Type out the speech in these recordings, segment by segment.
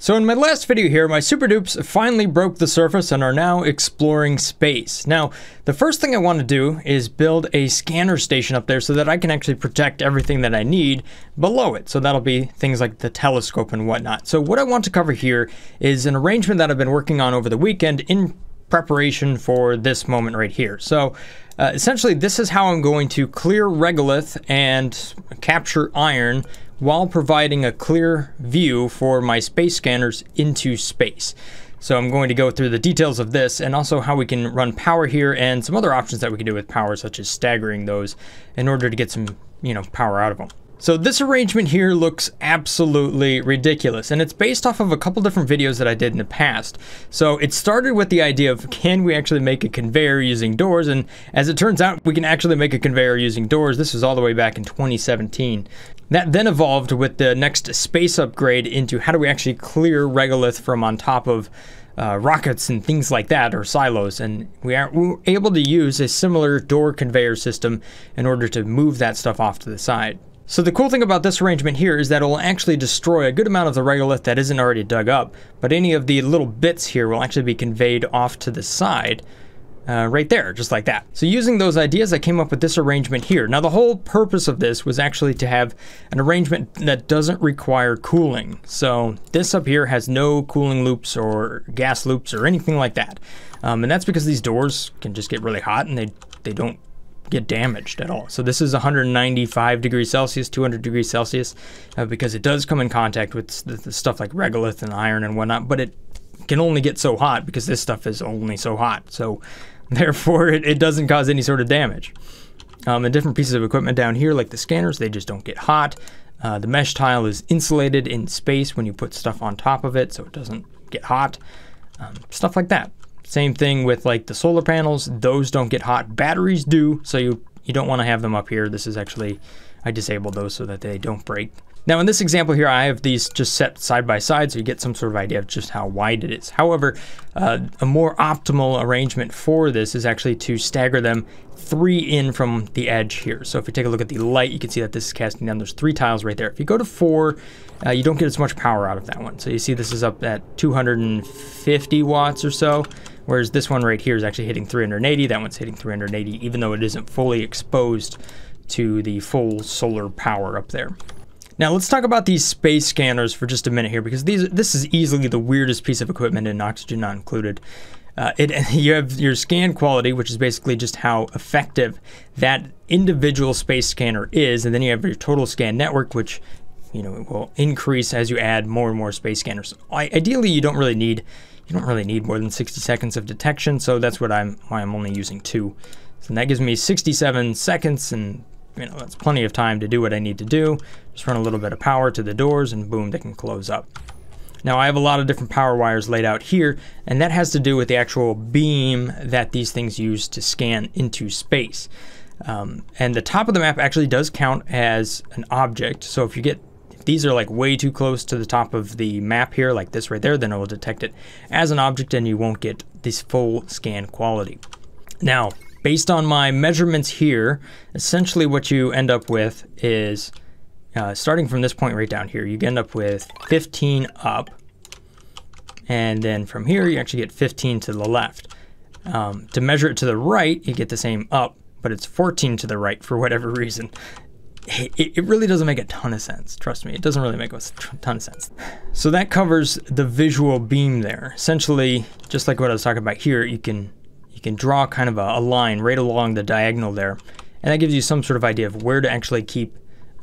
So in my last video here, my super dupes finally broke the surface and are now exploring space. Now, the first thing I want to do is build a scanner station up there so that I can actually protect everything that I need below it. So that'll be things like the telescope and whatnot. So what I want to cover here is an arrangement that I've been working on over the weekend in preparation for this moment right here. So uh, essentially this is how I'm going to clear regolith and capture iron while providing a clear view for my space scanners into space. So I'm going to go through the details of this and also how we can run power here and some other options that we can do with power such as staggering those in order to get some, you know, power out of them. So this arrangement here looks absolutely ridiculous and it's based off of a couple different videos that I did in the past. So it started with the idea of can we actually make a conveyor using doors and as it turns out we can actually make a conveyor using doors. This was all the way back in 2017. That then evolved with the next space upgrade into how do we actually clear regolith from on top of uh, rockets and things like that, or silos, and we are we able to use a similar door conveyor system in order to move that stuff off to the side. So the cool thing about this arrangement here is that it will actually destroy a good amount of the regolith that isn't already dug up, but any of the little bits here will actually be conveyed off to the side, uh, right there, just like that. So using those ideas, I came up with this arrangement here. Now the whole purpose of this was actually to have an arrangement that doesn't require cooling. So this up here has no cooling loops or gas loops or anything like that. Um, and that's because these doors can just get really hot and they, they don't get damaged at all. So this is 195 degrees Celsius, 200 degrees Celsius, uh, because it does come in contact with the, the stuff like regolith and iron and whatnot, but it can only get so hot because this stuff is only so hot. So therefore it, it doesn't cause any sort of damage. Um, and different pieces of equipment down here, like the scanners, they just don't get hot. Uh, the mesh tile is insulated in space when you put stuff on top of it, so it doesn't get hot. Um, stuff like that. Same thing with like the solar panels, those don't get hot. Batteries do, so you, you don't want to have them up here. This is actually, I disabled those so that they don't break. Now in this example here, I have these just set side by side so you get some sort of idea of just how wide it is. However, uh, a more optimal arrangement for this is actually to stagger them three in from the edge here. So if you take a look at the light, you can see that this is casting down. There's three tiles right there. If you go to four, uh, you don't get as much power out of that one. So you see this is up at 250 watts or so. Whereas this one right here is actually hitting 380, that one's hitting 380, even though it isn't fully exposed to the full solar power up there. Now let's talk about these space scanners for just a minute here, because these this is easily the weirdest piece of equipment in Oxygen Not Included. Uh, it, you have your scan quality, which is basically just how effective that individual space scanner is, and then you have your total scan network, which you know will increase as you add more and more space scanners. I, ideally, you don't really need you don't really need more than 60 seconds of detection, so that's what I'm why I'm only using two. So that gives me 67 seconds, and you know that's plenty of time to do what I need to do. Just run a little bit of power to the doors, and boom, they can close up. Now I have a lot of different power wires laid out here, and that has to do with the actual beam that these things use to scan into space. Um, and the top of the map actually does count as an object. So if you get these are like way too close to the top of the map here, like this right there, then it will detect it as an object and you won't get this full scan quality. Now, based on my measurements here, essentially what you end up with is, uh, starting from this point right down here, you end up with 15 up, and then from here you actually get 15 to the left. Um, to measure it to the right, you get the same up, but it's 14 to the right for whatever reason it, it really doesn't make a ton of sense. Trust me, it doesn't really make a ton of sense. So that covers the visual beam there. Essentially, just like what I was talking about here, you can you can draw kind of a, a line right along the diagonal there, and that gives you some sort of idea of where to actually keep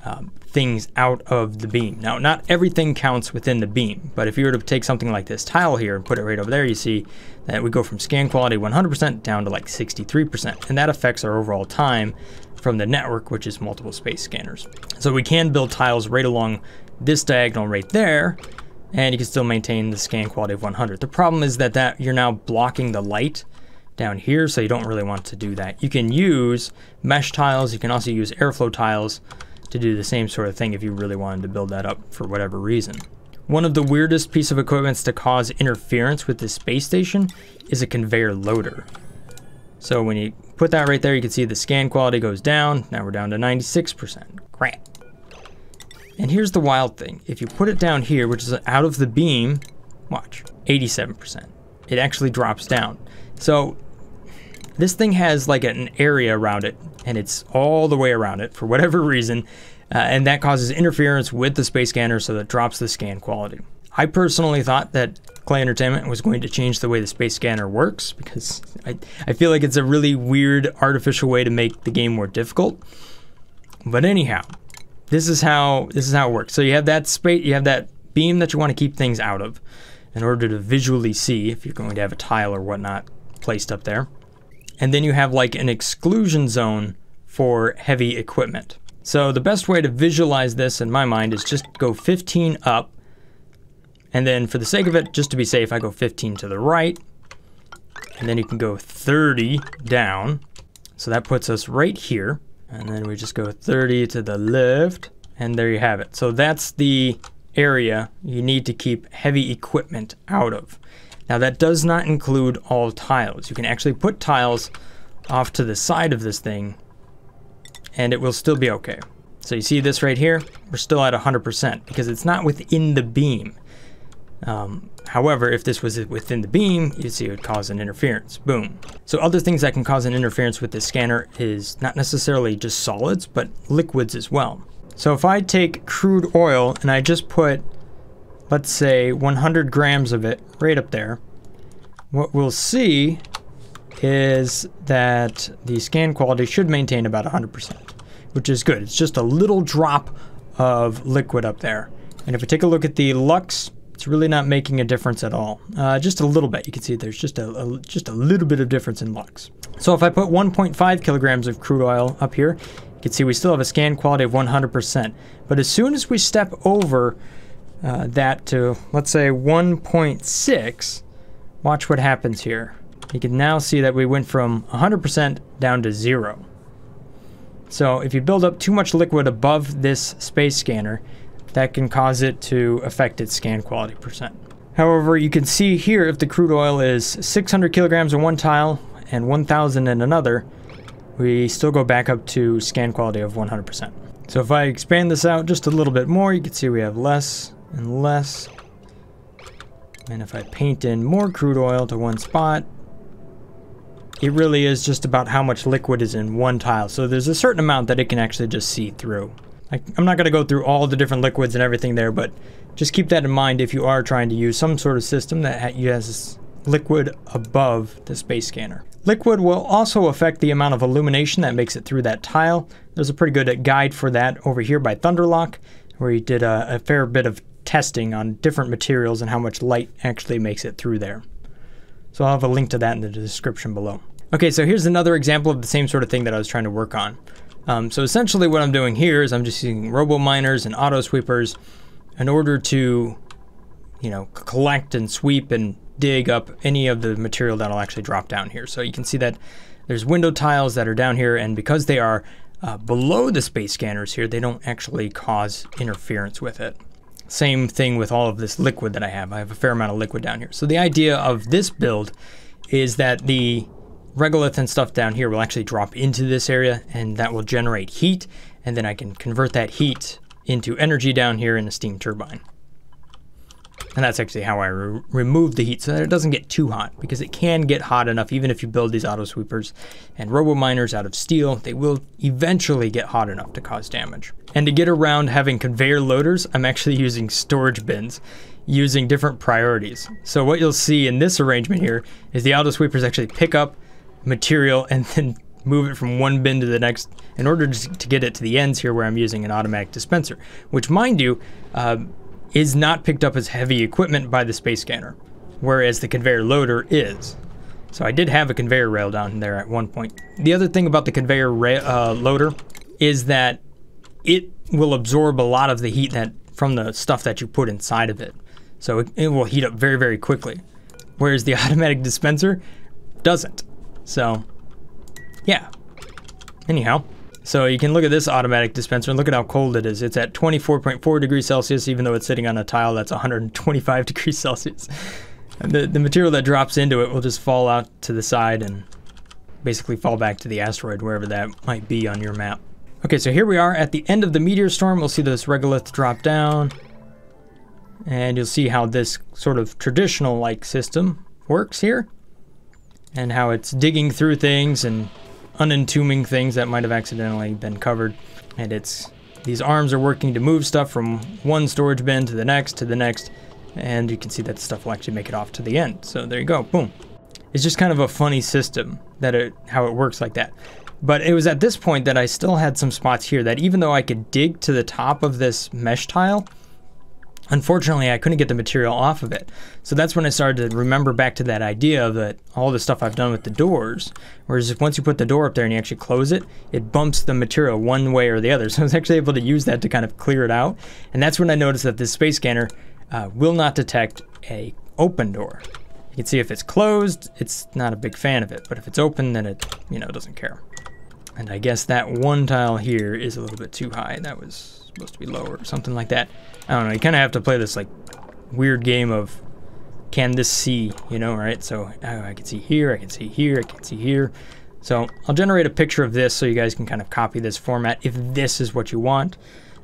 um, things out of the beam. Now, not everything counts within the beam, but if you were to take something like this tile here and put it right over there, you see that we go from scan quality 100% down to like 63%, and that affects our overall time from the network, which is multiple space scanners. So we can build tiles right along this diagonal right there, and you can still maintain the scan quality of 100. The problem is that, that you're now blocking the light down here, so you don't really want to do that. You can use mesh tiles, you can also use airflow tiles to do the same sort of thing if you really wanted to build that up for whatever reason. One of the weirdest piece of equipment to cause interference with the space station is a conveyor loader. So when you put that right there, you can see the scan quality goes down. Now we're down to 96%. Crap. And here's the wild thing. If you put it down here, which is out of the beam, watch, 87%. It actually drops down. So this thing has like an area around it, and it's all the way around it for whatever reason, uh, and that causes interference with the space scanner, so that drops the scan quality. I personally thought that Klei Entertainment was going to change the way the space scanner works because I, I feel like it's a really weird artificial way to make the game more difficult. But anyhow, this is how this is how it works. So you have that space, you have that beam that you want to keep things out of in order to visually see if you're going to have a tile or whatnot placed up there. And then you have like an exclusion zone for heavy equipment. So the best way to visualize this in my mind is just go 15 up. And then for the sake of it, just to be safe, I go 15 to the right. And then you can go 30 down. So that puts us right here. And then we just go 30 to the left. And there you have it. So that's the area you need to keep heavy equipment out of. Now that does not include all tiles. You can actually put tiles off to the side of this thing and it will still be okay. So you see this right here? We're still at 100% because it's not within the beam. Um, however, if this was within the beam, you'd see it would cause an interference. Boom. So other things that can cause an interference with this scanner is not necessarily just solids, but liquids as well. So if I take crude oil and I just put let's say 100 grams of it right up there, what we'll see is that the scan quality should maintain about 100%, which is good. It's just a little drop of liquid up there. And if we take a look at the lux, it's really not making a difference at all. Uh, just a little bit. You can see there's just a, a, just a little bit of difference in lux. So if I put 1.5 kilograms of crude oil up here, you can see we still have a scan quality of 100%. But as soon as we step over uh, that to, let's say, 1.6, watch what happens here. You can now see that we went from 100% down to zero. So if you build up too much liquid above this space scanner, that can cause it to affect its scan quality percent. However, you can see here if the crude oil is 600 kilograms in one tile and 1,000 in another, we still go back up to scan quality of 100%. So if I expand this out just a little bit more, you can see we have less and less. And if I paint in more crude oil to one spot, it really is just about how much liquid is in one tile. So there's a certain amount that it can actually just see through. I, I'm not going to go through all the different liquids and everything there, but just keep that in mind if you are trying to use some sort of system that has liquid above the space scanner. Liquid will also affect the amount of illumination that makes it through that tile. There's a pretty good guide for that over here by Thunderlock, where he did a, a fair bit of testing on different materials and how much light actually makes it through there. So I'll have a link to that in the description below. Okay, so here's another example of the same sort of thing that I was trying to work on. Um, so essentially what I'm doing here is I'm just using robo miners and auto sweepers in order to, you know, collect and sweep and dig up any of the material that'll actually drop down here. So you can see that there's window tiles that are down here and because they are uh, below the space scanners here, they don't actually cause interference with it. Same thing with all of this liquid that I have. I have a fair amount of liquid down here. So the idea of this build is that the regolith and stuff down here will actually drop into this area and that will generate heat and then I can convert that heat into energy down here in a steam turbine. And that's actually how I re remove the heat so that it doesn't get too hot because it can get hot enough even if you build these auto sweepers and robo miners out of steel, they will eventually get hot enough to cause damage. And to get around having conveyor loaders, I'm actually using storage bins using different priorities. So what you'll see in this arrangement here is the auto sweepers actually pick up material and then move it from one bin to the next in order to get it to the ends here where I'm using an automatic dispenser, which mind you, uh, is not picked up as heavy equipment by the space scanner, whereas the conveyor loader is. So I did have a conveyor rail down there at one point. The other thing about the conveyor uh, loader is that it will absorb a lot of the heat that from the stuff that you put inside of it. So it, it will heat up very, very quickly. Whereas the automatic dispenser doesn't. So, yeah. Anyhow, so you can look at this automatic dispenser and look at how cold it is. It's at 24.4 degrees Celsius, even though it's sitting on a tile that's 125 degrees Celsius. And the, the material that drops into it will just fall out to the side and basically fall back to the asteroid, wherever that might be on your map. Okay, so here we are at the end of the meteor storm. We'll see this regolith drop down. And you'll see how this sort of traditional like system works here. And how it's digging through things and unentombing things that might have accidentally been covered. And it's these arms are working to move stuff from one storage bin to the next to the next. And you can see that stuff will actually make it off to the end. So there you go, boom. It's just kind of a funny system that it how it works like that. But it was at this point that I still had some spots here that even though I could dig to the top of this mesh tile, Unfortunately, I couldn't get the material off of it. So that's when I started to remember back to that idea that all the stuff I've done with the doors, whereas if once you put the door up there and you actually close it, it bumps the material one way or the other. So I was actually able to use that to kind of clear it out. And that's when I noticed that this space scanner uh, will not detect a open door. You can see if it's closed, it's not a big fan of it, but if it's open, then it, you know, doesn't care. And I guess that one tile here is a little bit too high. That was supposed to be lower or something like that. I don't know. You kind of have to play this like weird game of can this see, you know, right? So oh, I can see here, I can see here, I can see here. So I'll generate a picture of this so you guys can kind of copy this format if this is what you want.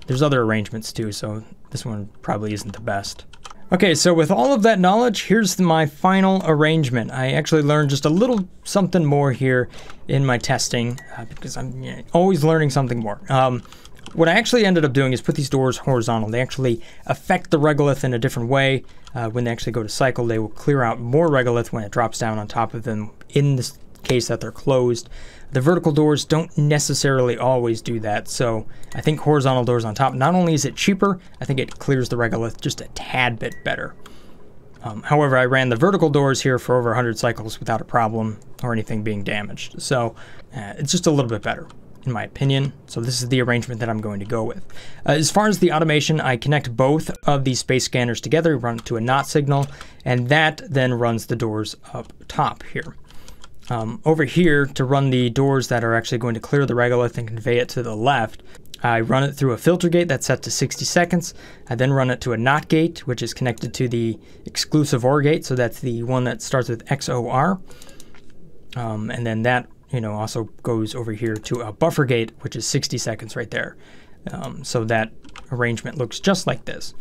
There's other arrangements too, so this one probably isn't the best. Okay, so with all of that knowledge, here's my final arrangement. I actually learned just a little something more here in my testing uh, because I'm you know, always learning something more. Um, what I actually ended up doing is put these doors horizontal. They actually affect the regolith in a different way. Uh, when they actually go to cycle, they will clear out more regolith when it drops down on top of them in this case that they're closed. The vertical doors don't necessarily always do that, so I think horizontal doors on top, not only is it cheaper, I think it clears the regolith just a tad bit better. Um, however, I ran the vertical doors here for over 100 cycles without a problem or anything being damaged, so uh, it's just a little bit better in my opinion. So this is the arrangement that I'm going to go with. Uh, as far as the automation, I connect both of these space scanners together, run it to a NOT signal, and that then runs the doors up top here. Um, over here, to run the doors that are actually going to clear the regolith and convey it to the left, I run it through a filter gate that's set to 60 seconds. I then run it to a NOT gate, which is connected to the exclusive OR gate, so that's the one that starts with XOR. Um, and then that you know, also goes over here to a buffer gate, which is 60 seconds right there. Um, so that arrangement looks just like this.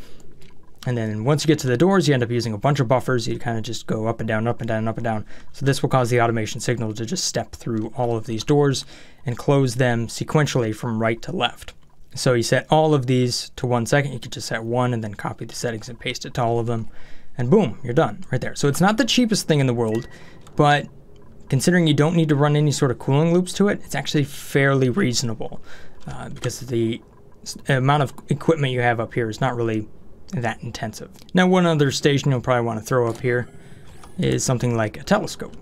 And then once you get to the doors, you end up using a bunch of buffers. You kind of just go up and down, up and down, up and down. So this will cause the automation signal to just step through all of these doors and close them sequentially from right to left. So you set all of these to one second. You could just set one and then copy the settings and paste it to all of them. And boom, you're done right there. So it's not the cheapest thing in the world, but Considering you don't need to run any sort of cooling loops to it, it's actually fairly reasonable uh, because the amount of equipment you have up here is not really that intensive. Now one other station you'll probably want to throw up here is something like a telescope.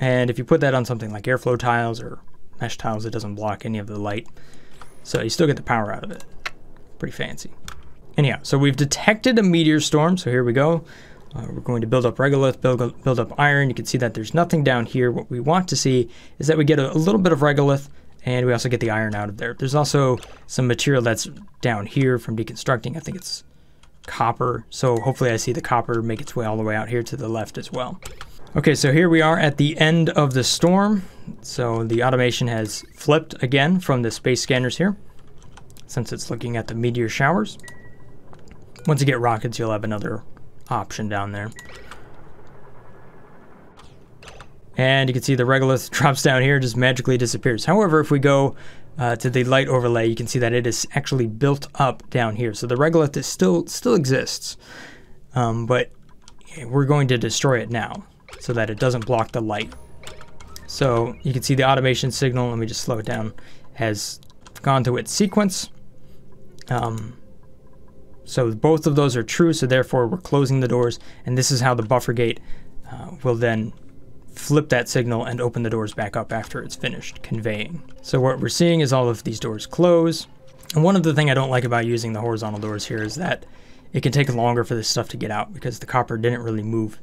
And if you put that on something like airflow tiles or mesh tiles, it doesn't block any of the light. So you still get the power out of it. Pretty fancy. Anyhow, so we've detected a meteor storm, so here we go. Uh, we're going to build up regolith, build, build up iron. You can see that there's nothing down here. What we want to see is that we get a, a little bit of regolith and we also get the iron out of there. There's also some material that's down here from deconstructing. I think it's copper. So hopefully I see the copper make its way all the way out here to the left as well. Okay, so here we are at the end of the storm. So the automation has flipped again from the space scanners here, since it's looking at the meteor showers. Once you get rockets, you'll have another option down there. And you can see the regolith drops down here, just magically disappears. However, if we go uh, to the light overlay, you can see that it is actually built up down here. So the regolith is still still exists, um, but we're going to destroy it now so that it doesn't block the light. So you can see the automation signal, let me just slow it down, has gone to its sequence. Um, so both of those are true, so therefore we're closing the doors, and this is how the buffer gate uh, will then flip that signal and open the doors back up after it's finished conveying. So what we're seeing is all of these doors close. And one of the thing I don't like about using the horizontal doors here is that it can take longer for this stuff to get out because the copper didn't really move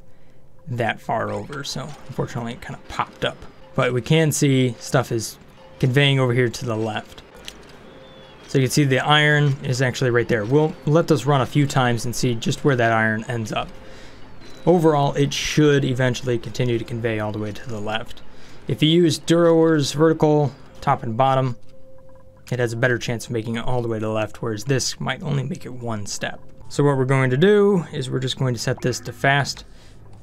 that far over. So unfortunately it kind of popped up. But we can see stuff is conveying over here to the left. So you can see the iron is actually right there. We'll let this run a few times and see just where that iron ends up. Overall, it should eventually continue to convey all the way to the left. If you use Durower's vertical top and bottom, it has a better chance of making it all the way to the left, whereas this might only make it one step. So what we're going to do is we're just going to set this to fast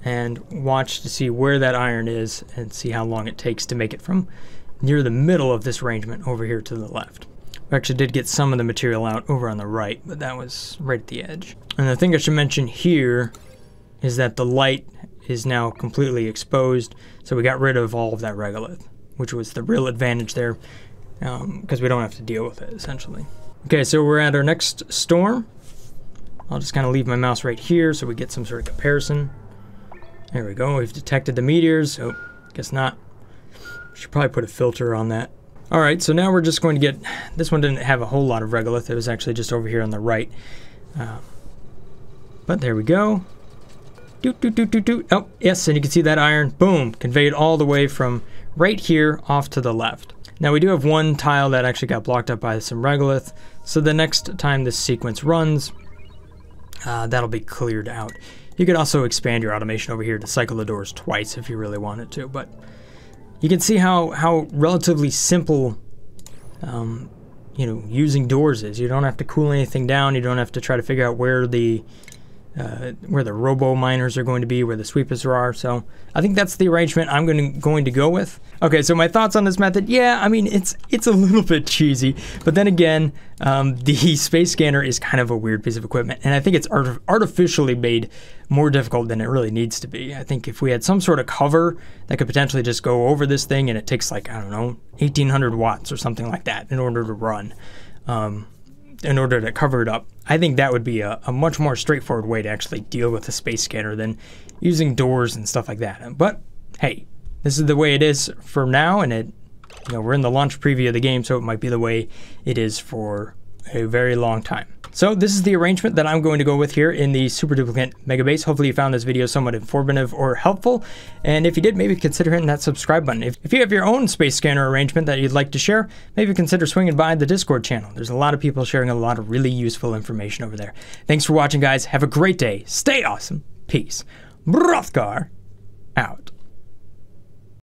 and watch to see where that iron is and see how long it takes to make it from near the middle of this arrangement over here to the left. We actually did get some of the material out over on the right, but that was right at the edge. And the thing I should mention here is that the light is now completely exposed, so we got rid of all of that regolith, which was the real advantage there, because um, we don't have to deal with it, essentially. Okay, so we're at our next storm. I'll just kind of leave my mouse right here so we get some sort of comparison. There we go, we've detected the meteors. Oh, guess not. Should probably put a filter on that. All right, so now we're just going to get, this one didn't have a whole lot of regolith. It was actually just over here on the right. Uh, but there we go. Doot, doot, doot, doot, doot. Oh, yes, and you can see that iron, boom, conveyed all the way from right here off to the left. Now we do have one tile that actually got blocked up by some regolith, so the next time this sequence runs, uh, that'll be cleared out. You could also expand your automation over here to cycle the doors twice if you really wanted to, but you can see how, how relatively simple um, you know, using doors is. You don't have to cool anything down. You don't have to try to figure out where the uh, where the robo miners are going to be, where the sweepers are. So I think that's the arrangement I'm going to, going to go with. Okay, so my thoughts on this method. Yeah, I mean it's it's a little bit cheesy, but then again, um, the space scanner is kind of a weird piece of equipment, and I think it's art- artificially made more difficult than it really needs to be. I think if we had some sort of cover that could potentially just go over this thing, and it takes like I don't know 1800 watts or something like that in order to run. Um, in order to cover it up. I think that would be a, a, much more straightforward way to actually deal with a space scanner than using doors and stuff like that. But hey, this is the way it is for now, and it, you know, we're in the launch preview of the game, so it might be the way it is for a very long time. So this is the arrangement that I'm going to go with here in the Super Duplicant Megabase. Hopefully you found this video somewhat informative or helpful. And if you did, maybe consider hitting that subscribe button. If, if you have your own space scanner arrangement that you'd like to share, maybe consider swinging by the Discord channel. There's a lot of people sharing a lot of really useful information over there. Thanks for watching, guys. Have a great day. Stay awesome. Peace. Brothgar out.